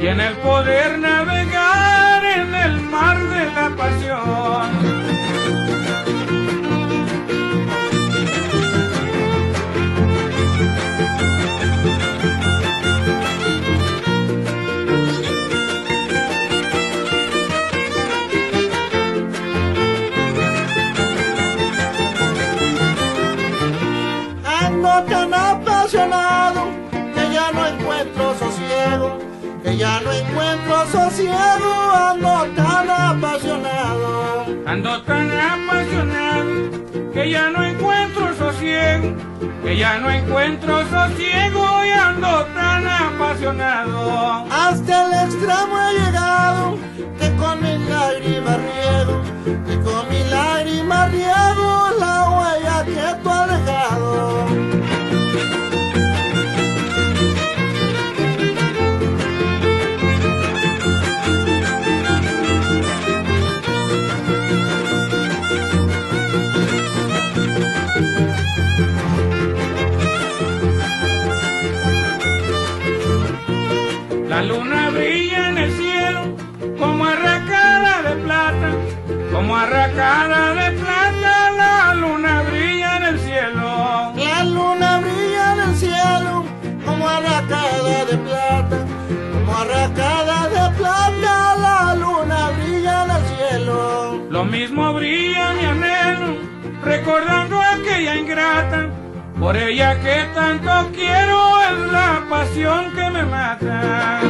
tiene el poder navegar en el mar de la pasión. Ando tan apasionado ya no encuentro sosiego, que ya no encuentro sosiego, ando tan apasionado. Ando tan apasionado que ya no encuentro sosiego, que ya no encuentro sosiego y ando tan apasionado. Hasta el extremo he llegado, La luna brilla en el cielo como arracada de plata, como arracada de plata, la luna brilla en el cielo. La luna brilla en el cielo como arracada de plata, como arracada de plata, la luna brilla en el cielo. Lo mismo brilla mi anhelo, recordando aquella ingrata, por ella que tanto quiero es la pasión que me mata.